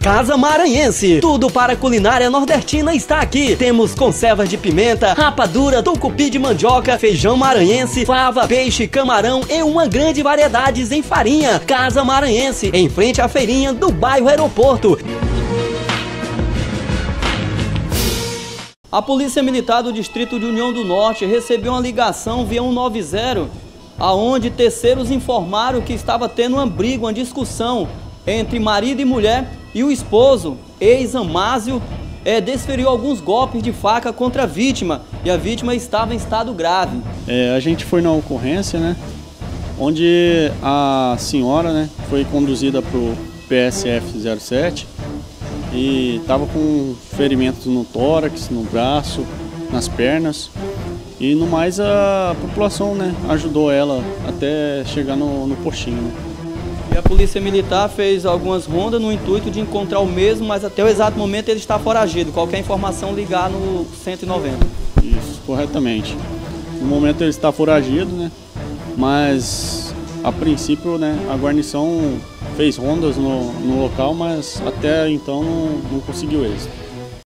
Casa Maranhense. Tudo para a culinária nordestina está aqui. Temos conservas de pimenta, rapadura, tucupi de mandioca, feijão maranhense, fava, peixe, camarão e uma grande variedade em farinha. Casa Maranhense, em frente à feirinha do bairro Aeroporto. A Polícia Militar do Distrito de União do Norte recebeu uma ligação via 190, aonde terceiros informaram que estava tendo uma briga, uma discussão entre marido e mulher e o esposo, ex-Amásio, é, desferiu alguns golpes de faca contra a vítima e a vítima estava em estado grave. É, a gente foi na ocorrência, né? Onde a senhora, né, foi conduzida para o PSF 07 e estava com ferimentos no tórax, no braço, nas pernas. E no mais a população, né, ajudou ela até chegar no, no postinho. Né? E a Polícia Militar fez algumas rondas no intuito de encontrar o mesmo, mas até o exato momento ele está foragido. Qualquer informação ligar no 190. Isso, corretamente. No momento ele está foragido, né? Mas a princípio, né, a guarnição fez rondas no, no local, mas até então não, não conseguiu êxito.